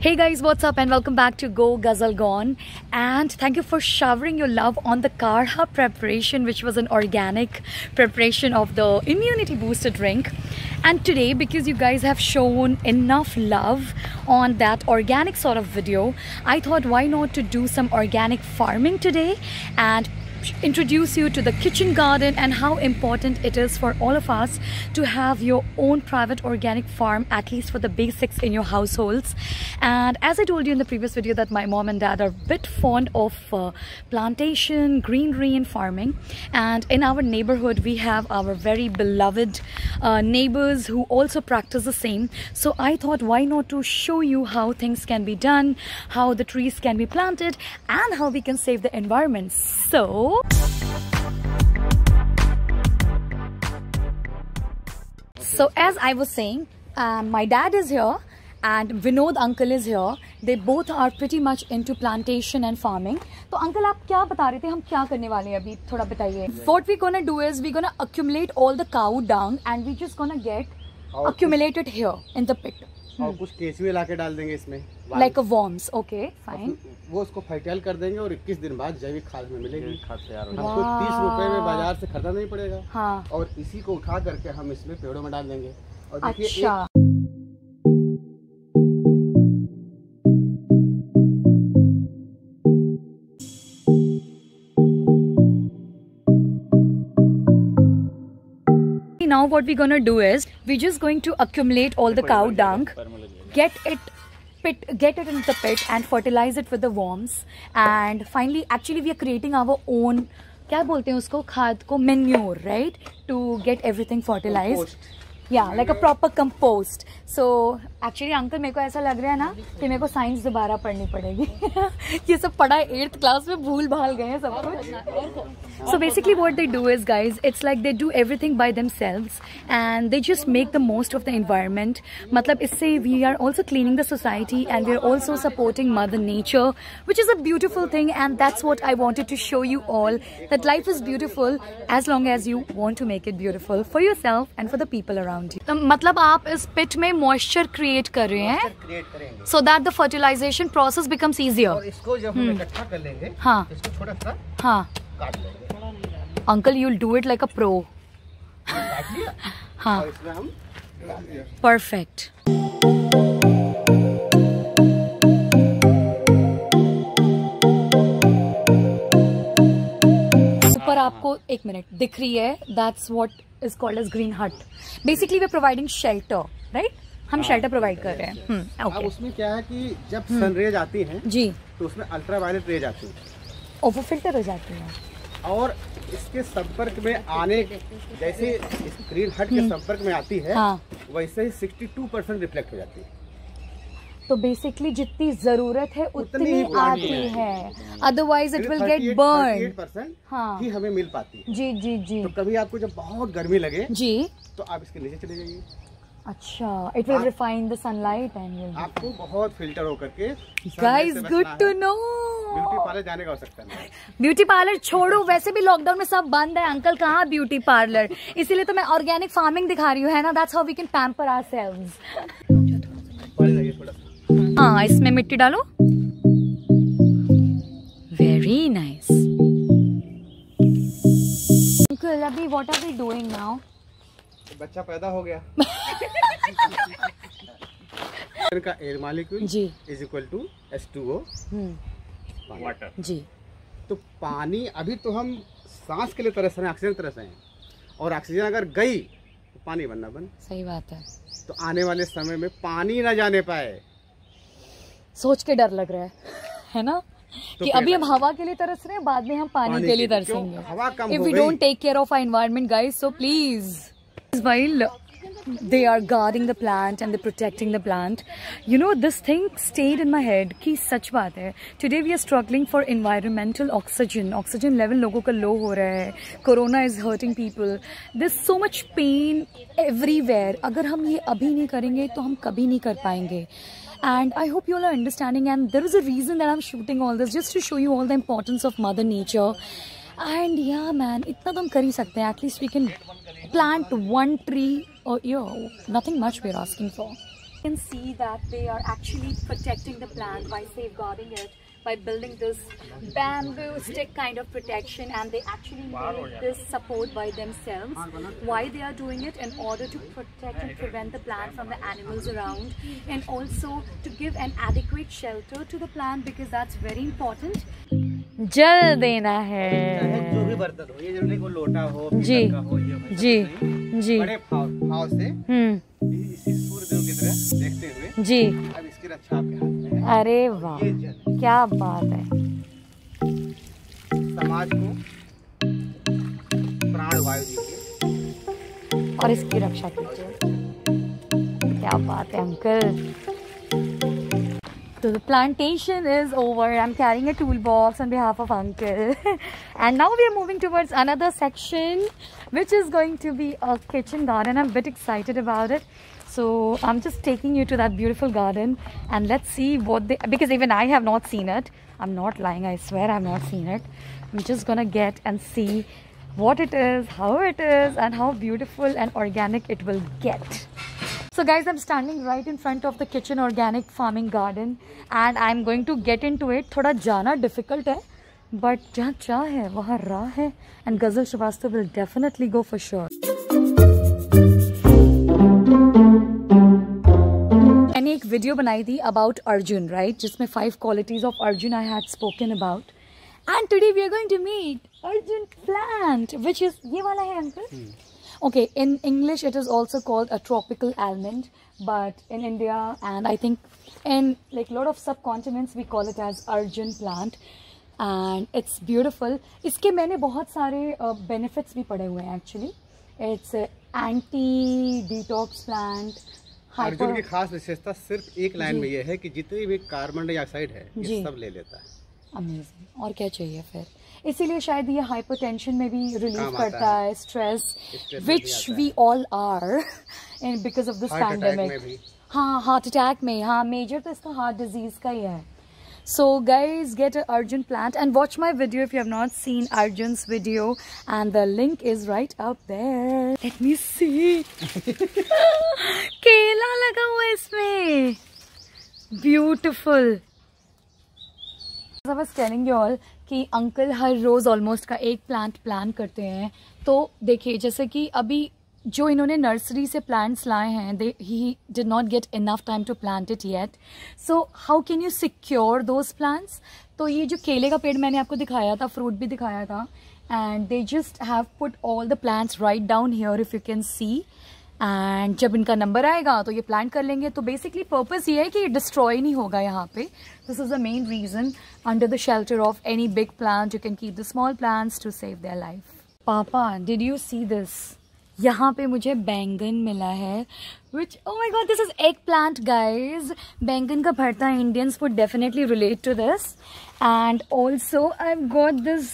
Hey guys, what's up and welcome back to Go Guzzle Gone. And thank you for showering your love on the Karha preparation, which was an organic preparation of the immunity booster drink. And today, because you guys have shown enough love on that organic sort of video, I thought why not to do some organic farming today and introduce you to the kitchen garden and how important it is for all of us to have your own private organic farm at least for the basics in your households. And as I told you in the previous video that my mom and dad are a bit fond of uh, plantation greenery and farming. And in our neighborhood we have our very beloved uh, neighbors who also practice the same. So I thought why not to show you how things can be done how the trees can be planted and how we can save the environment. So so as I was saying, um, my dad is here and Vinod uncle is here. They both are pretty much into plantation and farming. तो uncle आप क्या बता रहे थे हम क्या करने वाले हैं अभी थोड़ा बताइए What we gonna do is we gonna accumulate all the cow dung and we just gonna get accumulated here in the pit. और कुछ केचुए ला के डाल देंगे इसमें like a worms. Okay, fine. वो उसको फर्टाइल कर देंगे और 21 दिन बाद जैविक खाद में मिलेगी। खाद तैयार हो हमको तीस रुपए में बाज़ार से खरीदना नहीं पड़ेगा। हाँ। और इसी को उठा करके हम इसमें पेड़ों में डाल देंगे। और देखिए अच्छा। now what we're gonna do is we're just going to accumulate all the cow dung get it pit get it in the pit and fertilize it with the worms and finally actually we are creating our own क्या बोलते हैं उसको खाद को manure right to get everything fertilized या like a proper compost so actually uncle मेरे को ऐसा लग रहा है ना कि मेरे को साइंस दोबारा पढ़नी पड़ेगी। ये सब पढ़ा एट्थ क्लास में भूल भाल गए हैं सब कुछ। So basically what they do is guys it's like they do everything by themselves and they just make the most of the environment मतलब इससे we are also cleaning the society and we are also supporting mother nature which is a beautiful thing and that's what I wanted to show you all that life is beautiful as long as you want to make it beautiful for yourself and for the people around you मतलब आप इस पिट में moisture create कर रहे हैं। So that the fertilization process becomes और इसको जब हम इकट्ठा कर लेंगे हाँ। इसको थोड़ा सा हाँ। काट लेंगे। Uncle you'll do it like a pro हाँ। परफेक्ट आपको एक मिनट दिख रही है। That's what is called as green hut basically we providing shelter right हम शेल्टर प्रोवाइड कर रहे हैं। okay. अब उसमें क्या है कि जब सनरेज आती है जी। तो उसमें अल्ट्रा वायलेट रेज आती है। और वो फ़िल्टर हो जाती है। और इसके संपर्क में आने जैसे ग्रीन हट के संपर्क में आती है हाँ। वैसे ही 62 परसेंट रिफ्लेक्ट हो जाती है। तो बेसिकली जितनी ज़रूरत है उतनी उतनी आती है। Otherwise it will get burn percent हाँ। ही हमें मिल पाती है। जी जी जी। तो कभी आपको जब बहुत गर्मी लगे जी। तो आप इसके नीचे चले जाइए। अच्छा it will refine the sunlight and आपको बहुत फ़िल्टर होकर के guys good to know beauty parlour जाने का आवश्यकता नहीं है। ब्यूटी पार्लर छोड़ो वैसे भी लॉकडाउन में सब बंद है। अंकल कहाँ ब्यूटी पार्लर इसीलिए तो मैं ऑर्गेनिक फ़ार्मिंग दिखा रही हूँ है ना? That's how we can pamper ourselves पढ़ जाइए थोड़ा सा हाँ इसमें मिट्टी डालो। वेरी नाइस अंकल अभी what are we doing now बच्चा पैदा हो गया। का air molecule ji. Is equal to S two O hmm. Water जी। तो पानी अभी तो हम सांस के लिए तरस रहे हैं ऑक्सीजन तरस रहे हैं। और ऑक्सीजन अगर गई तो पानी बनना बंद। सही बात है। तो आने वाले समय में पानी ना जाने पाए। सोच के डर लग रहा है है ना? तो कि अभी हम हवा के लिए तरस रहे हैं बाद में हम पानी, पानी के लिए? तरसेंगे। If you don't take care of our environment guys so please environment they are guarding the plant and they're protecting the plant you know this thing stayed in my head कि सच बात है today we are struggling for environmental oxygen oxygen level लोगों का low हो रहा है corona is hurting people there's so much pain everywhere अगर हम ये अभी नहीं करेंगे तो हम कभी नहीं कर पाएँगे and i hope you all are understanding and there is a reason that i'm shooting all this just to show you all the importance of mother nature and yeah man तो हम कर ही सकते हैं at least we can plant one tree or yeah nothing much we're asking for You can see that they are actually protecting the plant by safeguarding it by building this bamboo stick kind of protection and they actually made this support by themselves. Why they are doing it? In order to protect and prevent the plant from the animals around and also to give an adequate shelter to the plant because that's very important. जल देना है जो भी बर्तन हो ये जरूरी को लोटा हो जी। पीतल का हो ये हो, जी नहीं। जी बड़े भाव से हम्म। इसी सूर्यदेव की तरह देखते हुए जी। अब इसकी रक्षा आपके हाथ में है। अरे वाह। क्या बात है। समाज को प्राण वायु दीजिए और इसकी रक्षा कीजिए। क्या बात है uncle. So the plantation is over. I'm carrying a toolbox on behalf of uncle. and now we are moving towards another section which is going to be a kitchen garden. I'm a bit excited about it. So I'm just taking you to that beautiful garden and let's see what they because even I have not seen it. I'm not lying, I swear I've not seen it. I'm just gonna get and see what it is, how it is, and how beautiful and organic it will get. So guys, I'm standing right in front of the kitchen organic farming garden and I'm going to get into it. थोड़ा जाना difficult है, but जहाँ चाह है वहाँ राह है and Ghazal Shrivastava will definitely go for sure. मैंने एक वीडियो बनाई थी अबाउट अर्जुन राइट जिसमें five qualities of Arjun I had spoken about and today we are going to meet Arjun plant which is ये वाला है uncle okay in english it is also called a tropical almond but in india and i think in like a lot of subcontinents we call it as arjun plant and it's beautiful इसके मैंने बहुत सारे benefits भी पढ़े हुए हैं actually it's anti detox plant Arjun की खास विशेषता सिर्फ़ एक लाइन में ये है कि जितनी भी कार्बन डाइऑक्साइड है। ये सब ले लेता है अमेजिंग और क्या चाहिए फिर इसीलिए शायद ये हाइपरटेंशन में भी रिलीव करता है। Stress which we all are and because of this pandemic हाँ हार्ट अटैक में हाँ मेजर तो इसका हार्ट डिज़ीज़ का ही है। So guys get a Arjun plant and watch my video if you have not seen Arjun video and the link is right up there let me see केला लगा हुआ इसमें। ब्यूटिफुल कि अंकल हर रोज almost का एक प्लांट प्लान करते हैं। तो देखिए, जैसे कि अभी जो इन्होंने नर्सरी से प्लांट्स लाए हैं they he did not get enough time to plant it yet so how can you secure those plants तो ये जो केले का पेड़ मैंने आपको दिखाया था फ्रूट भी दिखाया था and they just have put all the plants right down here if you can see and जब इनका नंबर आएगा तो ये प्लांट कर लेंगे। तो बेसिकली पर्पस ये है कि ये डिस्ट्रॉय नहीं होगा यहाँ पे। This is the main reason under the shelter of any big plan you can keep the small plants to save their life papa did you see this यहाँ पे मुझे बैंगन मिला है which oh my god this is eggplant guys बैंगन का भरता Indians would definitely relate to this and also I got this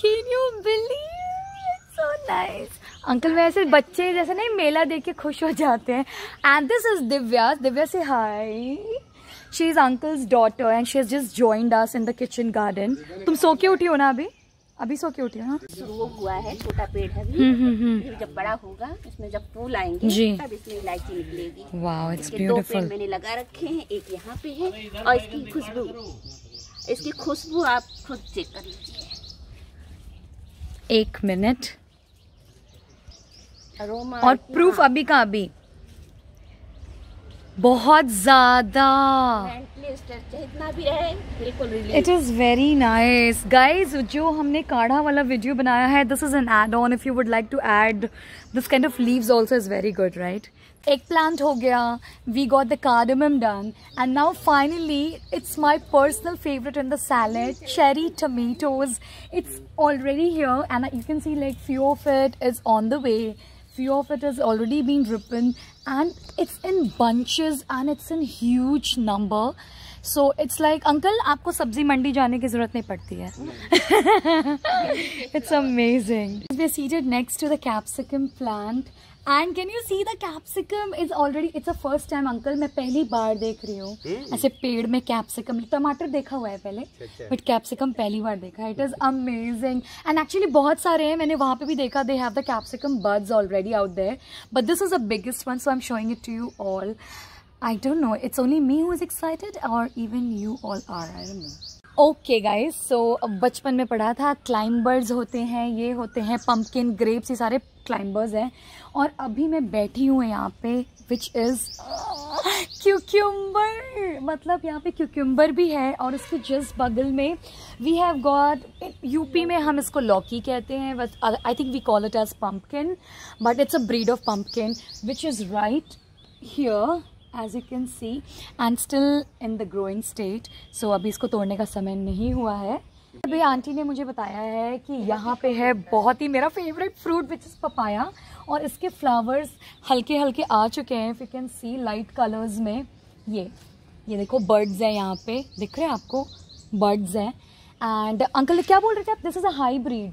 can you believe so nice uncle वैसे बच्चे जैसे नहीं मेला देख के खुश हो जाते हैं। And this is Divya Divya से hi she is uncle's daughter and she is just joined us in the kitchen garden तुम सो के उठी हो ना अभी? अभी सो के उठी हो ना? शुरू हुआ है छोटा पेड़ है अभी। हम्म हम्म हम्म। जब बड़ा होगा इसमें जब फूल आएँगे जी। तब इसमें इलायची निकलेगी। वाओ इट्स इसके दो पेड़ मैंने लगा रखे हैं एक यहाँ पे है और इसकी खुशबू। इसकी खुशबू आप खुद चेक कर लीजिए। एक मिनट और प्रूफ अभी का अभी। बहुत ज़्यादा। It is very nice guys जो हमने काढ़ा वाला वीडियो बनाया है this is an add on if you would like to add this kind of leaves also is very good right एक प्लांट हो गया. We got the cardamom done and now finally it's my personal favourite in the salad cherry tomatoes. It's already here and you can see like few of it is on the way. Few of it has already been ripened and it's in bunches and it's in huge number so it's like uncle आपको सब्ज़ी मंडी जाने की ज़रूरत नहीं पड़ती है। It's amazing we seated next to the capsicum plant and can you see the capsicum is already it's a first time uncle मैं पहली बार देख रही हूँ। हम्म। ऐसे पेड़ में कैप्सिकम टमाटर देखा हुआ है पहले अच्छा। बट कैप्सिकम पहली बार देखा it is amazing and actually बहुत सारे हैं मैंने वहाँ पे भी देखा they have the capsicum birds already out there but this is the biggest one so I am showing it to you all I don't know it's only me who is excited और even you all are I don't know okay guys so बचपन में पढ़ा था climbers होते हैं, ये होते हैं पम्पकिन ग्रेप्स ये सारे क्लाइंबर्स हैं। और अभी मैं बैठी हूँ यहाँ पे विच इज़ क्यूक्यूम्बर मतलब यहाँ पे क्यूक्यूम्बर भी है और इसके जस्ट बगल में वी हैव गॉट यूपी में हम इसको लौकी कहते हैं but I think we call it as pumpkin but it's a breed of pumpkin which is right here as you can see and still in the growing state so अभी इसको तोड़ने का समय नहीं हुआ है। अभी आंटी ने मुझे बताया है कि यहाँ पे है बहुत ही मेरा favourite fruit which is papaya और इसके फ्लावर्स हल्के हल्के आ चुके हैं। If you can see light colours में ये ये देखो बर्ड्स हैं यहाँ पे। दिख रहे हैं आपको? बर्ड्स हैं। एंड अंकल क्या बोल रहे थे आप? This is a high breed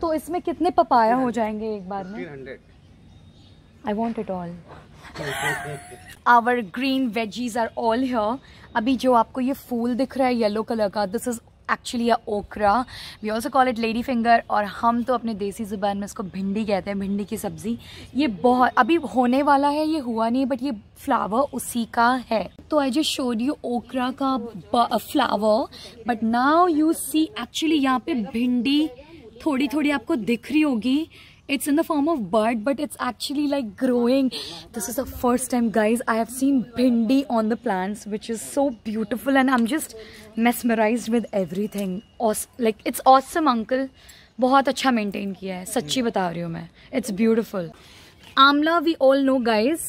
तो इसमें कितने पपाया हो जाएँगे एक बार में? 1500 I want it all. Green veggies are all here. अभी जो आपको ये फूल दिख रहा है येलो कलर का this is actually a okra we also call it lady finger और हम तो अपने देसी ज़ुबान में इसको भिंडी कहते हैं, भिंडी की सब्ज़ी ये बहुत, अभी होने वाला है, ये हुआ नहीं बट ये फ्लावर उसी का है तो I just showed you okra का flower but now you see actually यहाँ पे भिंडी थोड़ी थोड़ी आपको दिख रही होगी it's in the form of bud but it's actually like growing this is the first time guys i have seen bhindi on the plants which is so beautiful and i'm just mesmerized with everything awesome, like it's awesome uncle बहुत अच्छा maintain किया है सच्ची बता रही हूँ मैं it's beautiful amla we all know guys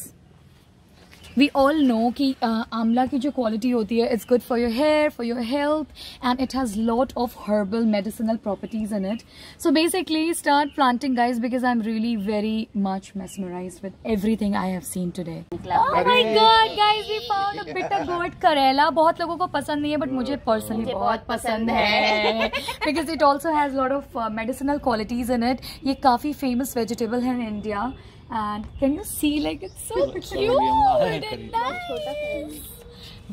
We all know कि uh, आंवला की जो क्वालिटी होती है it's good for your hair for your health and it has lot of herbal medicinal properties in it so basically start planting guys because I am really very much mesmerized with everything I have seen today. Oh my god, guys, we found a bitter करेला बहुत लोगों को पसंद नहीं है but मुझे personally बहुत पसंद है। Because it also has lot of medicinal qualities in it ये काफ़ी फ़ेमस वेजिटेबल है in India and can you see like it's so cute and oh, nice.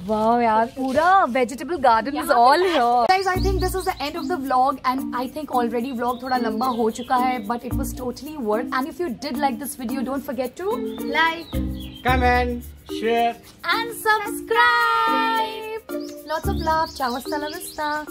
Wow, yeah, pura vegetable garden is all here. Guys, I think this is the end of the vlog and I think already vlog thoda lamba ho chuka hai but it was totally worth and if you did like this video, don't forget to like, comment, share and subscribe. Lots of love. Ciao, hasta.